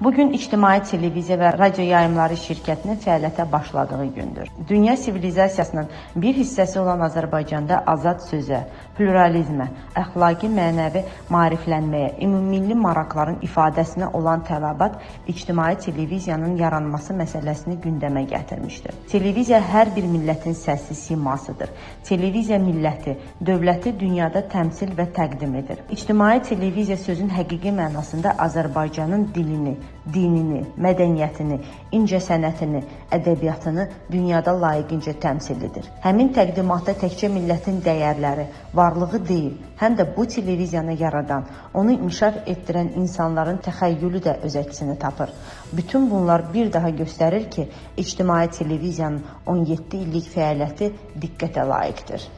Bu gün İctimai Televiziya və Radio Yayımları şirkətinin fəaliyyətə başladığı gündür. Dünya sivilizasiyasının bir hissəsi olan Azərbaycanda azad sözə, pluralizmə, əxlaqi, mənəvi maariflənməyə, ümummilli maraqların ifadəsinə olan tələbat İctimai Televiziyanın yaranması məsələsini gündəmə gətirmişdir. Televiziya hər bir millətin səsi, simasıdır. Televiziya milləti, dövləti dünyada təmsil və təqdim edir. İctimai Televiziya sözün həqiqi mənasında Azərbaycanın dilini, dinini, mədəniyyətini, incəsənətini, ədəbiyyatını dünyada layiqincə təmsil edir. Həmin təqdimatda təkcə millətin dəyərləri, varlığı deyil, həm də bu televiziyanı yaradan, onu inkişaf etdirən insanların təxəyyülü də öz əksini tapır. Bütün bunlar bir daha göstərir ki, İctimai Televiziyanın 17 illik fəaliyyəti diqqətə layiqdir.